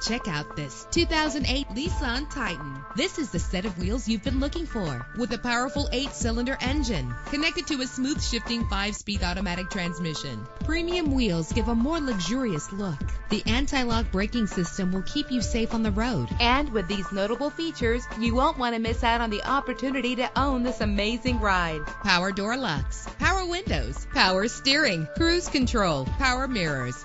Check out this 2008 Nissan Titan. This is the set of wheels you've been looking for with a powerful eight cylinder engine connected to a smooth shifting five speed automatic transmission. Premium wheels give a more luxurious look. The anti lock braking system will keep you safe on the road. And with these notable features, you won't want to miss out on the opportunity to own this amazing ride. Power door locks, power windows, power steering, cruise control, power mirrors,